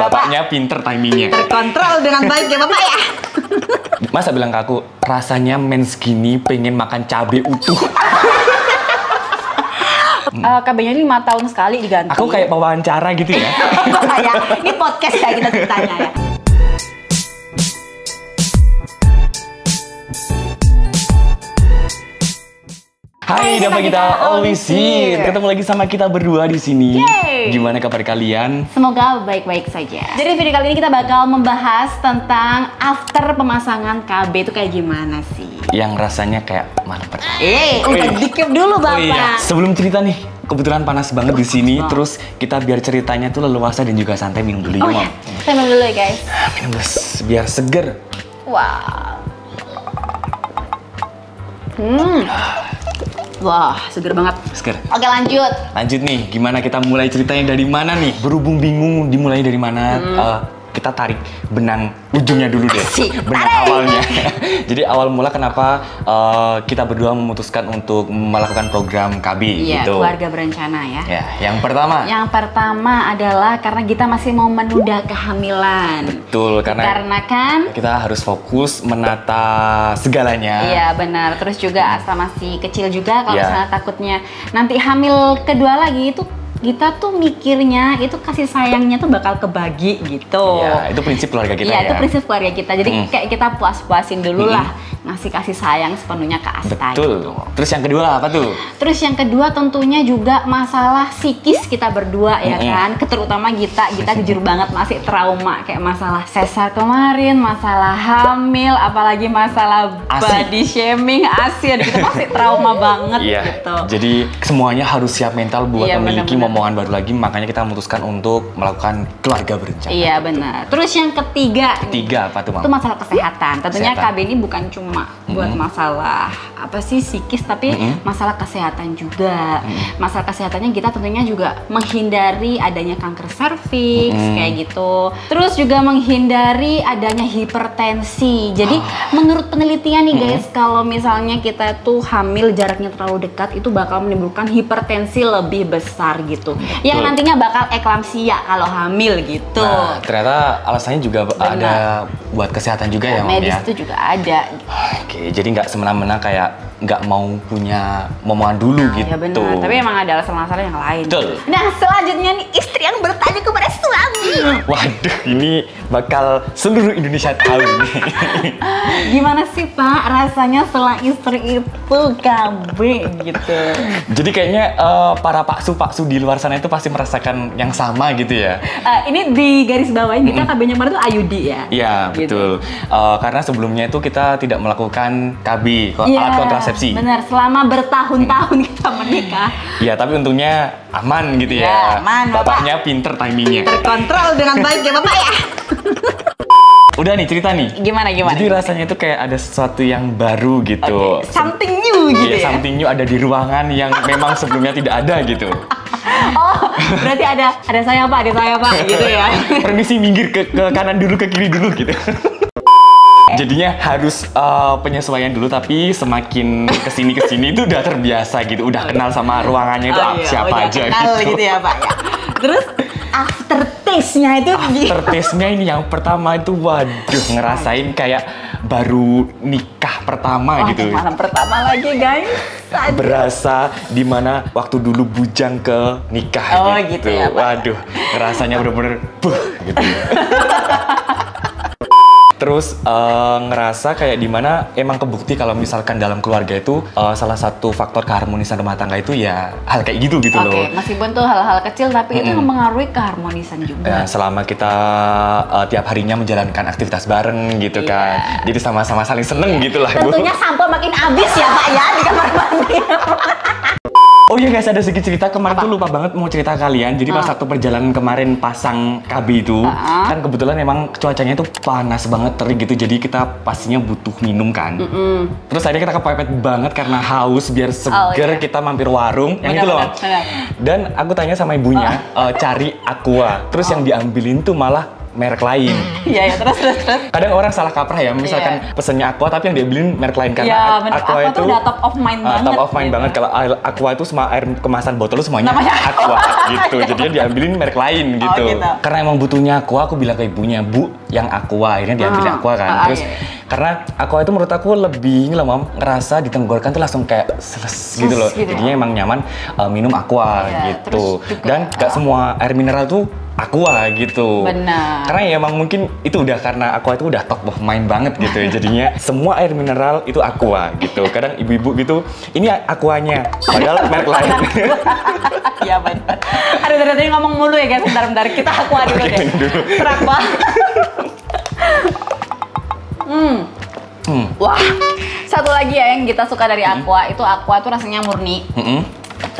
Bapaknya pinter timingnya. Terkontrol dengan baik ya Bapak ya. Masa bilang ke aku, rasanya men segini pengen makan cabe utuh. Eh, KB-nya ini lima tahun sekali diganti. Aku kayak wawancara gitu ya. ya. Ini podcast ya kita ceritanya ya. Hai, Hai, dapat kita kita always here. Ketemu lagi sama kita berdua di sini. Yeay. Gimana kabar kalian? Semoga baik-baik saja. Jadi video kali ini kita bakal membahas tentang after pemasangan KB itu kayak gimana sih? Yang rasanya kayak malam pertama. Eh, udah Eh. dikip dulu Bapak. Oh iya, sebelum cerita nih, kebetulan panas banget di sini. banget. Terus kita biar ceritanya tuh leluasa dan juga santai minum dulu Oh ya, iya, Mam. saya minum dulu ya guys. Minum bes, biar seger. Wow. Hmm. Wah, seger banget. Seger. Oke lanjut. Lanjut nih, gimana kita mulai ceritanya dari mana nih? Berhubung bingung dimulai dari mana, eh, kita tarik benang ujungnya dulu deh. Asik, benang tarik. awalnya. Jadi awal mula kenapa eh, kita berdua memutuskan untuk melakukan program KB Iya, gitu. keluarga berencana ya. Ya, yang pertama. Yang pertama adalah karena kita masih mau menunda kehamilan. Betul, karena Karena kan kita harus fokus menata segalanya. Iya benar. Terus juga asal masih kecil juga kalau Iya. misalnya takutnya nanti hamil kedua lagi itu kita tuh mikirnya itu kasih sayangnya tuh bakal kebagi gitu. Iya, itu prinsip keluarga kita Iya, ya. itu prinsip keluarga kita. Jadi Mm. kayak kita puas-puasin dulu Mm. lah ngasih kasih sayang sepenuhnya ke Asta. Betul. gitu. Terus yang kedua apa tuh? Terus yang kedua tentunya juga masalah psikis kita berdua ya Mm-mm. kan. Terutama kita, kita jujur banget masih trauma kayak masalah sesar kemarin, masalah hamil, apalagi masalah Asi. body shaming, asin kita masih trauma banget Iya. gitu. Jadi semuanya harus siap mental buat Iya, memiliki momongan baru lagi. Makanya kita memutuskan untuk melakukan keluarga berencana. Iya benar. Terus yang ketiga, nih, Tiga apa tuh, Mam? itu masalah kesehatan. Tentunya Kesehatan. KB ini bukan cuma buat masalah apa sih psikis, tapi Mm-mm. masalah kesehatan juga. Masalah kesehatannya kita tentunya juga menghindari adanya kanker serviks Mm-mm. kayak gitu. Terus juga menghindari adanya hipertensi. Jadi Ah. menurut penelitian nih guys, kalau misalnya kita tuh hamil jaraknya terlalu dekat itu bakal menimbulkan hipertensi lebih besar gitu. Yang Betul. nantinya bakal eklamsia kalau hamil gitu. Nah, ternyata alasannya juga Benar. ada buat kesehatan juga ya, Mam medis ya. itu juga ada. Oke, jadi nggak semena-mena kayak nggak mau punya momongan dulu gitu. Ya benar, tapi emang ada alasan-alasan yang lain. Betul. Nah, selanjutnya nih istri yang bertanya kepada suami. Waduh, ini bakal seluruh Indonesia tahu nih. Gimana sih Pak rasanya setelah istri itu KB gitu? jadi kayaknya eh, para paksu paksu di luar sana itu pasti merasakan yang sama gitu ya. Eh, ini di garis bawahin kita KB-nya kemarin tuh Ayudi ya? Iya Gitu. betul. Eh, karena sebelumnya itu kita tidak melakukan KB, Iya, alat kontrasepsi. Benar, selama bertahun-tahun kita menikah. Iya, tapi untungnya aman gitu ya. Ya, aman, Bapak. Bapaknya pinter timingnya. Terkontrol dengan baik ya Bapak ya? Udah nih cerita nih. Gimana, gimana? Jadi rasanya itu kayak ada sesuatu yang baru gitu. Oke, Something new gitu Iya, ya? something new ada di ruangan yang memang sebelumnya tidak ada gitu. Oh, berarti ada ada saya Pak, ada saya Pak gitu ya? Permisi minggir ke, ke kanan dulu, ke kiri dulu gitu. Jadinya harus eh, penyesuaian dulu tapi semakin ke sini ke sini itu udah terbiasa gitu, udah kenal sama ruangannya itu Oh ah, iya, siapa udah aja kenal gitu. gitu ya Pak ya. Terus after taste-nya itu After taste-nya ini yang pertama itu waduh ngerasain kayak baru nikah pertama Wah, gitu. malam pertama lagi guys. Aduh. Berasa di mana waktu dulu bujang ke nikah Oh, gitu ya, Pak. Waduh, rasanya bener-bener buh gitu. Terus eh, ngerasa kayak di mana emang kebukti kalau misalkan dalam keluarga itu eh, salah satu faktor keharmonisan rumah tangga itu ya hal kayak gitu gitu Oke, loh. meskipun tuh hal-hal kecil tapi itu Mm-mm. mempengaruhi keharmonisan Ya, juga. selama kita eh, tiap harinya menjalankan aktivitas bareng gitu Iya. kan. Jadi sama-sama saling seneng gitu lah. Tentunya sampo makin habis ya Pak ya di kamar mandi. Oh iya guys, ada sedikit cerita kemarin Apa? tuh lupa banget mau cerita kalian. Jadi pas Ah. waktu perjalanan kemarin pasang KB itu, Ah. kan kebetulan emang cuacanya itu panas banget terik gitu. Jadi kita pastinya butuh minum kan. Mm. Terus akhirnya kita kepepet banget karena haus biar seger iya. kita mampir warung yang Benar, itu loh. benar, benar. Dan aku tanya sama ibunya Oh. eh, cari aqua. Terus yang diambilin tuh malah merek lain. Iya ya terus terus terus. Kadang orang salah kaprah ya, misalkan pesennya Aqua tapi yang dia beliin merek lain karena Iya, A- bener. Aqua tuh udah top of mind uh, banget Top of mind gitu. banget kalau Aqua itu semua air kemasan botol itu semuanya Namanya Aqua gitu. Jadi dia diambilin merek lain Oh, gitu. gitu. Karena emang butuhnya Aqua, aku bilang ke ibunya, "Bu, yang Aqua." Akhirnya diambil Ah, Aqua kan. ah, Terus iya. karena Aqua itu menurut aku lebih ini loh, Mam, ngerasa di tenggorokan tuh langsung kayak seles gitu loh. gitu. Jadinya emang nyaman uh, minum Aqua Iya, gitu. juga, Dan gak uh, semua air mineral tuh Aqua gitu. Benar. Karena ya emang mungkin itu udah karena Aqua itu udah top of mind banget gitu ya. Jadinya semua air mineral itu Aqua gitu. Kadang ibu-ibu gitu, ini Aquanya. Padahal merek lain. Iya benar. Aduh dari tadi ngomong mulu ya guys, bentar bentar kita aqua dulu deh. Dulu. Serak banget. hmm. Hmm. Wah, satu lagi ya yang kita suka dari aqua itu aqua tuh rasanya murni. Mm-mm.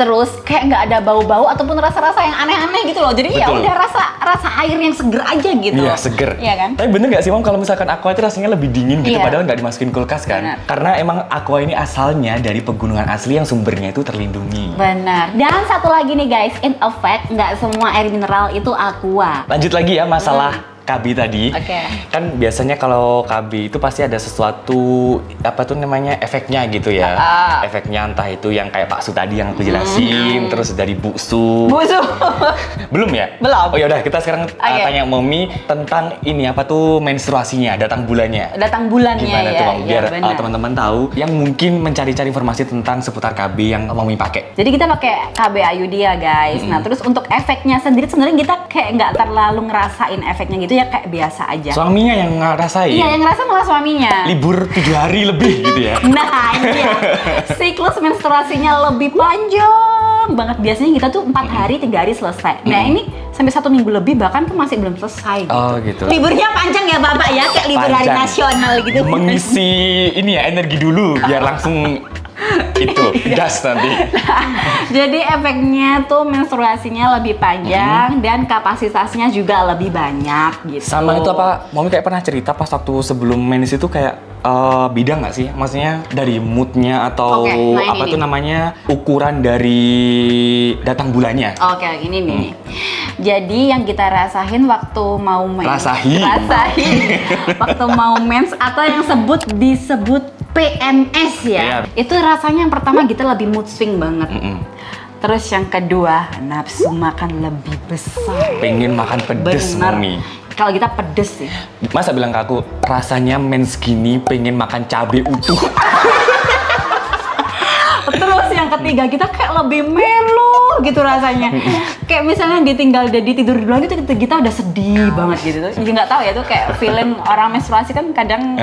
Terus kayak nggak ada bau-bau ataupun rasa-rasa yang aneh-aneh gitu loh. Jadi ya udah rasa rasa air yang seger aja gitu. Iya seger. Iya kan? Tapi bener gak sih Mam kalau misalkan Aqua itu rasanya lebih dingin gitu Iya. padahal nggak dimasukin kulkas kan? Benar. Karena emang Aqua ini asalnya dari pegunungan asli yang sumbernya itu terlindungi. Benar. Dan satu lagi nih guys, in effect nggak semua air mineral itu aqua. Lanjut lagi ya masalah KB tadi. Hmm. Oke. Kan biasanya kalau KB itu pasti ada sesuatu apa tuh namanya efeknya gitu ya. Ah. Efeknya entah itu yang kayak Pak Su tadi yang aku jelasin, terus dari Bu Su. Busuk. Belum ya? Belum. Oh ya udah kita sekarang uh, Oke. tanya Momi tentang ini apa tuh menstruasinya, datang bulannya. Datang bulannya Gimana ya. tuh ya, Biar uh, benar. teman-teman tahu yang mungkin mencari-cari informasi tentang seputar KB yang Momi pakai. Jadi kita pakai KB IUD ya guys. Nah terus untuk efeknya sendiri sebenarnya kita kayak nggak terlalu ngerasain efeknya gitu ya kayak biasa aja. Suaminya yang ngerasain. Iya yang ngerasa malah suaminya. Libur tujuh hari lebih gitu ya. Nah ini ya. siklus menstruasinya lebih panjang banget. Biasanya kita tuh empat hari tiga hari selesai. Nah ini sampai satu minggu lebih bahkan tuh masih belum selesai. Gitu. Oh gitu. Liburnya panjang ya bapak ya kayak libur hari Panjang. nasional gitu. Mengisi ini ya energi dulu biar langsung itu gas nanti. Jadi efeknya tuh menstruasinya lebih panjang dan kapasitasnya juga lebih banyak gitu. Sama itu apa? Mami kayak pernah cerita pas waktu sebelum mens itu kayak eh, beda nggak sih? Maksudnya dari moodnya atau Oke, nah apa tuh namanya ukuran dari datang bulannya? Oke, ini nih. Jadi yang kita rasain waktu mau mens. Rasain. Rasain. waktu mau mens atau yang sebut disebut PMS ya. Iya. Itu rasanya yang pertama kita lebih mood swing banget. Mm-mm. Terus yang kedua, nafsu makan lebih besar. Pengen makan pedes, Bener. Mami. Kalau kita pedes sih. Masa bilang ke aku, rasanya mens gini pengen makan cabai utuh. Yang ketiga kita kayak lebih melo gitu rasanya. kayak misalnya ditinggal jadi tidur duluan itu kita, kita udah sedih banget gitu. Jadi nggak tahu ya tuh kayak feeling orang menstruasi kan kadang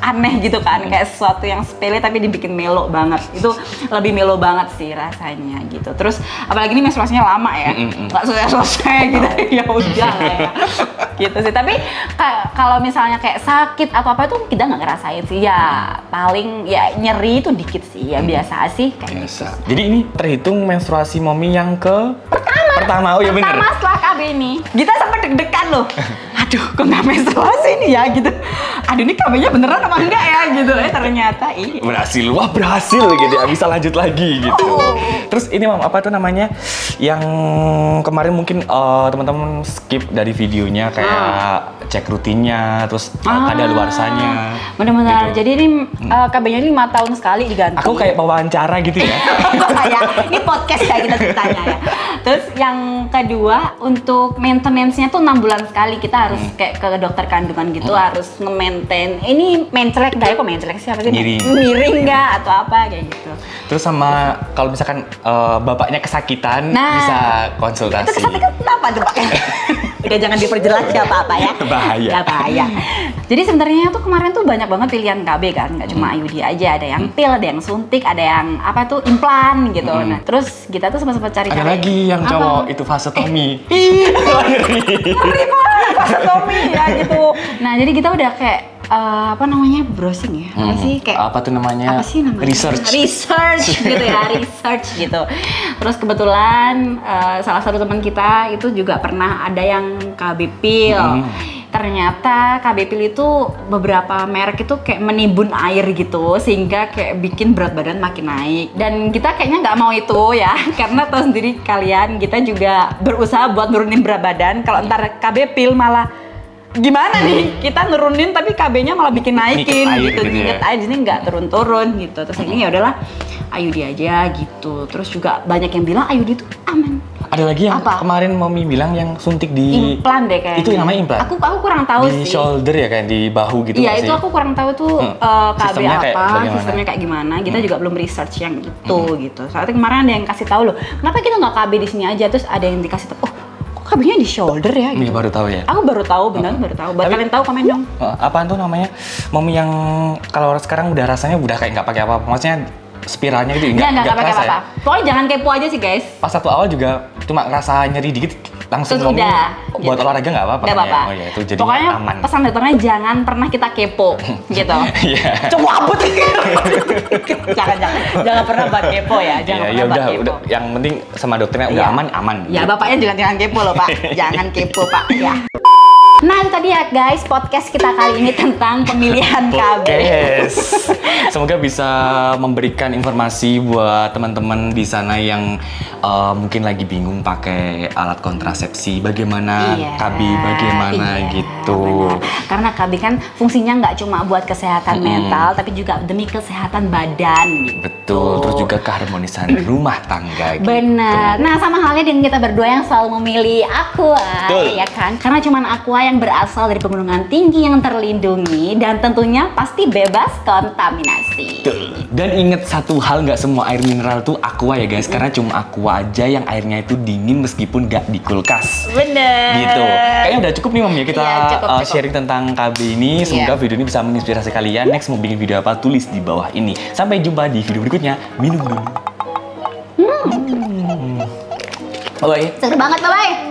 aneh gitu kan kayak sesuatu yang sepele tapi dibikin melo banget. Itu lebih melo banget sih rasanya gitu. Terus apalagi ini menstruasinya lama ya. nggak selesai-selesai gitu. ya udah lah ya. gitu sih. Tapi ka- kalau misalnya kayak sakit atau apa itu kita nggak ngerasain sih. Ya paling ya nyeri itu dikit sih. Ya biasa sih kayak Biasa. Jadi ini terhitung menstruasi Momi yang ke pertama. Pertama, oh ya bener. Pertama setelah KB ini, kita sampai deg-degan loh. Aduh, kok nggak menstruasi nih ya gitu. Aduh, ini KB-nya beneran apa enggak ya gitu. Eh ternyata iya. berhasil wah berhasil gitu ya bisa lanjut lagi gitu Oh. terus ini mam apa tuh namanya yang kemarin mungkin eh, teman-teman skip dari videonya kayak cek rutinnya terus Ah. ada luarsanya Bener-bener. gitu. Jadi ini uh, KB-nya ini lima tahun sekali diganti. aku kayak wawancara gitu ya ini podcast ya kita ceritanya ya. Terus yang kedua untuk maintenance-nya tuh enam bulan sekali kita harus Hmm. kayak ke dokter kandungan gitu harus nge-maintain. Ini mencelek dah kok mencelek sih apa sih? Miring. Miring nggak atau apa kayak gitu. terus sama kalau misalkan eh, bapaknya kesakitan Nah. bisa Itu konsultasi kesakitan kenapa tuh Pak? Udah jangan diperjelas ya apa-apa ya. Bahaya. Ya bahaya. Jadi sebenarnya tuh kemarin tuh banyak banget pilihan KB kan, nggak cuma Hmm. IUD aja, ada yang pil, ada yang suntik, ada yang apa tuh implan gitu. Hmm. Nah, terus kita tuh sempat-sempat cari-cari. ada lagi yang Apa? cowok itu vasectomy Ih, ngeri banget vasectomy ya gitu. Nah, jadi kita udah kayak eh, apa namanya browsing ya? Apa Hmm. sih kayak apa tuh namanya apa sih namanya? research Research gitu ya, research gitu. Terus kebetulan eh, salah satu teman kita itu juga pernah ada yang KB pil. Hmm. Ternyata KB pil itu beberapa merek itu kayak menimbun air gitu sehingga kayak bikin berat badan makin naik. Dan kita kayaknya nggak mau itu ya karena tahu sendiri kalian kita juga berusaha buat nurunin berat badan. Kalau ntar KB pil malah gimana nih kita nurunin tapi KB-nya malah bikin naikin gitu gitu ya. ngiket air di sini nggak turun-turun gitu terus akhirnya ya udahlah Ayudi aja gitu terus juga banyak yang bilang Ayudi itu aman Ada lagi yang Apa? kemarin Mami bilang yang suntik di implan deh kayaknya Itu yang namanya implan? aku aku kurang tahu di sih shoulder ya kayak di bahu gitu Iya itu aku kurang tahu tuh Hmm. eh, KB Sistemnya kayak apa, bagaimana? Hmm. sistemnya kayak gimana. Kita juga belum research yang itu gitu. Soalnya kemarin ada yang kasih tahu loh, kenapa kita nggak KB di sini aja? Terus ada yang dikasih tahu, oh kok KB-nya di shoulder ya? Ini Gitu. baru tahu ya. Aku baru tahu, benar baru tahu. Buat Tapi- kalian tahu komen dong. Eh, apaan tuh namanya? Mami yang kalau sekarang udah rasanya udah kayak nggak pakai apa-apa. Maksudnya spiralnya gitu Enggak, enggak, pakai kerasa ya? apa-apa. Pokoknya jangan kepo aja sih guys. Pas satu awal juga cuma rasa nyeri dikit langsung Terus Mami udah. buat gitu. olahraga nggak apa-apa. Nggak kan ya? apa-apa. Oh ya itu jadi Pokoknya aman. pesan dokternya jangan pernah kita kepo gitu. Iya. Coba abut. jangan, jangan, jangan pernah buat kepo ya. Jangan Iya, pernah ya buat udah, kepo. udah. Yang penting sama dokternya udah Iya. aman, aman. Ya Gitu. bapaknya juga jangan kepo loh pak, jangan kepo pak. Ya. Nah itu tadi ya guys podcast kita kali ini tentang pemilihan KB. Yes. Semoga bisa memberikan informasi buat teman-teman di sana yang uh, mungkin lagi bingung pakai alat kontrasepsi, bagaimana Iya, KB, bagaimana iya, gitu. benar. Karena KB kan fungsinya nggak cuma buat kesehatan Mm-mm. mental, tapi juga demi kesehatan badan. Gitu. Betul, terus juga keharmonisan rumah tangga gitu. Benar. Nah, sama halnya dengan kita berdua yang selalu memilih aqua, Betul. ya kan? Karena cuman aqua yang berasal dari pegunungan tinggi yang terlindungi dan tentunya pasti bebas kontaminasi. Dan ingat satu hal, nggak semua air mineral tuh aqua ya guys, karena cuma aqua aja yang airnya itu dingin meskipun nggak di kulkas. Bener. gitu. Kayaknya udah cukup nih Mam ya kita Iya, cukup, uh, cukup. sharing tentang KB ini. Semoga Iya. video ini bisa menginspirasi kalian. Next mau bikin video apa tulis di bawah ini. Sampai jumpa di video berikutnya. Minum dulu. Hmm. Bye. Seru banget, bye-bye.